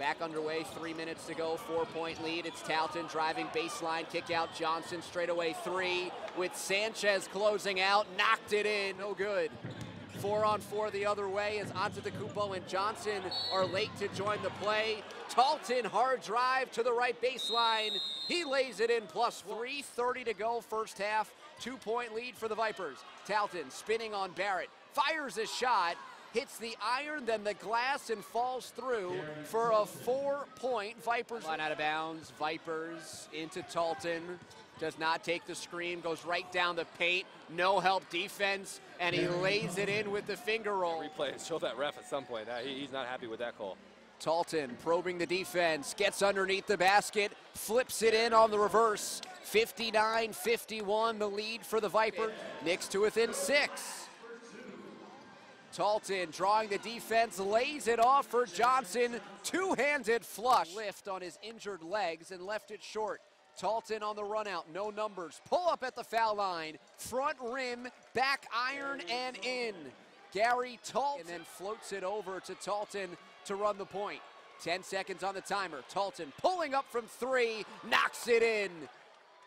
back underway, three minutes to go, four point lead. It's Talton driving baseline, kick out Johnson, straightaway three, with Sanchez closing out, knocked it in, no good. Four on four the other way as Antetokounmpo and Johnson are late to join the play. Talton hard drive to the right baseline. He lays it in plus 3.30 to go first half. Two point lead for the Vipers. Talton spinning on Barrett, fires a shot, hits the iron, then the glass, and falls through for a four point Vipers. Line out of bounds. Vipers into Talton. Does not take the screen, goes right down the paint. No help defense, and he lays it in with the finger roll. Replay show that ref at some point. Uh, He's not happy with that call. Talton probing the defense, gets underneath the basket, flips it in on the reverse. 59 51, the lead for the Vipers. Knicks to within six. Talton drawing the defense, lays it off for Johnson. Two handed flush. Lift on his injured legs and left it short. Talton on the run out, no numbers. Pull up at the foul line, front rim, back iron, and in. Gary Talton and then floats it over to Talton to run the point. 10 seconds on the timer. Talton pulling up from three, knocks it in.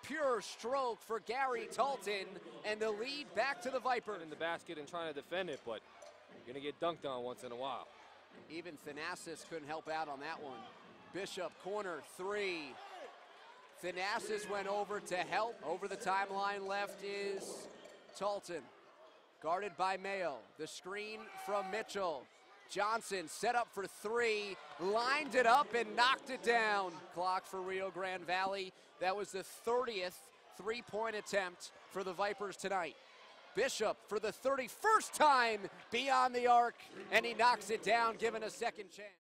Pure stroke for Gary Talton, and the lead back to the Viper. In the basket and trying to defend it, but you're going to get dunked on once in a while. Even Thanasis couldn't help out on that one. Bishop corner three. Thanasis went over to help. Over the timeline left is Talton. Guarded by Mayo. The screen from Mitchell. Johnson set up for three, lined it up and knocked it down. Clock for Rio Grande Valley. That was the 30th three point attempt for the Vipers tonight. Bishop for the 31st time beyond the arc, and he knocks it down, given a second chance.